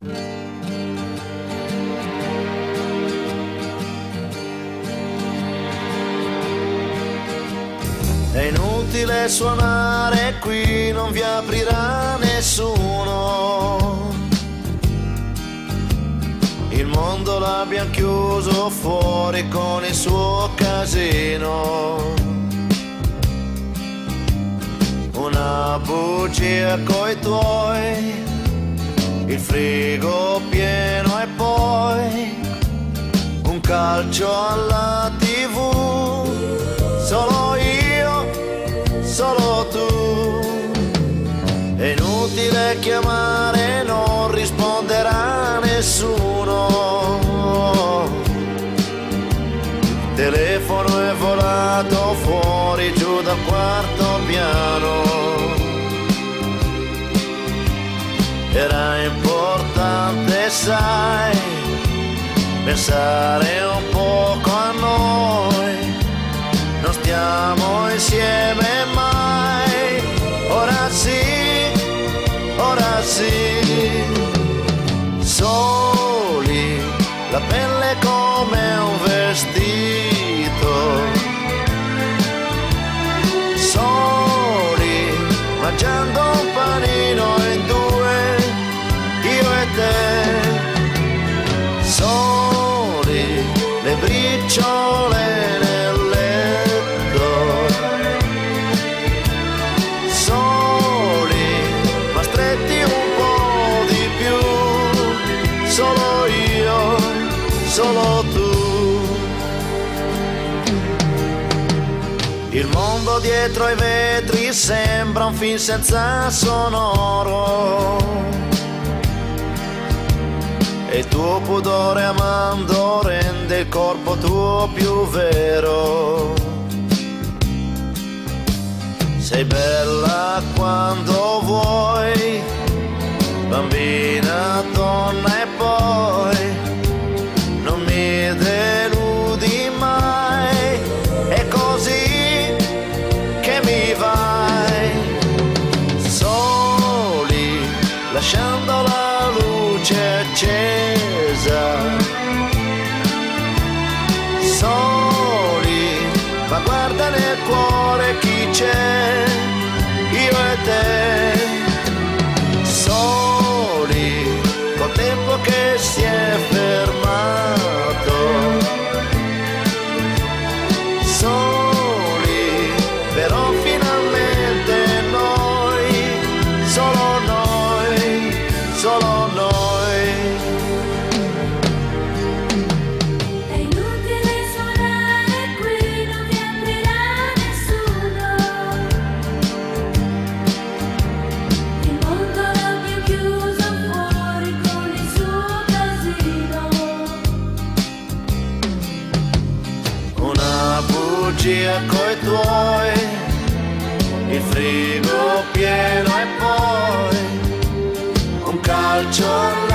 È inutile suonare qui, non vi aprirà nessuno. Il mondo l'abbiamo chiuso fuori con il suo casino. Una bugia coi tuoi, il frigo pieno e poi un calcio alla tv. Solo io, solo tu. È inutile chiamare, non risponderà nessuno. Telefono è volato fuori giù dal quarto piano. Era importante, sai, pensare un poco a noi. Non stiamo insieme mai. Ora sì, ora sì. Solo tu. Il mondo dietro ai vetri sembra un film senza sonoro. E il tuo pudore amando rende il corpo tuo più vero. Sei bella quando vuoi, bambina, donna lasciando la luce accesa. Soli, bugia coi tuoi, il frigo pieno e poi un calcio